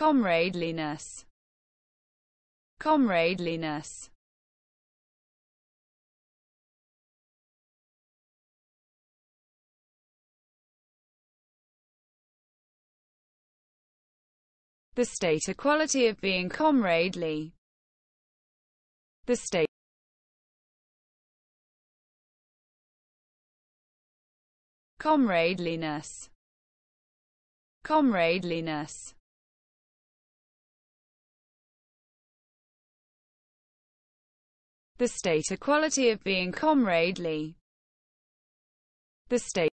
comradeliness. Comradeliness. The state equality of being comradely. The state comradeliness. Comradeliness the state equality of being comradely. The state